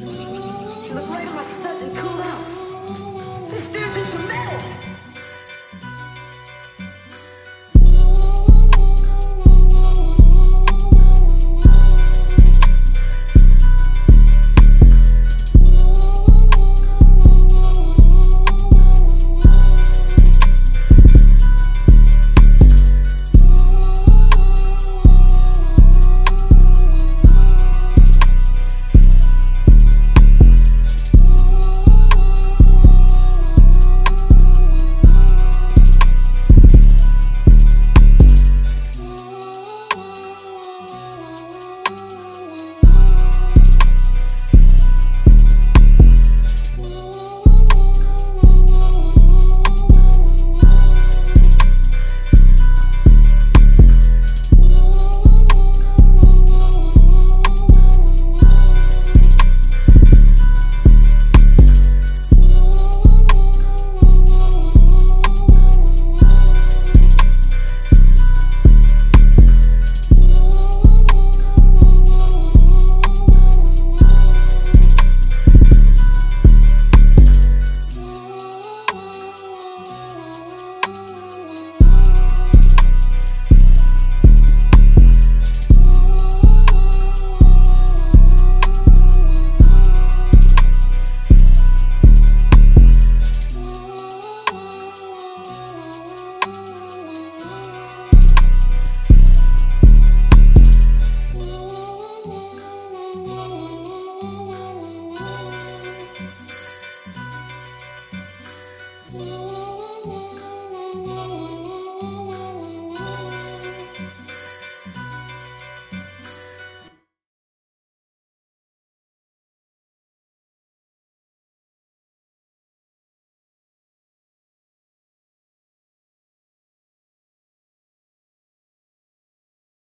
She looked right at my studs and cooled out.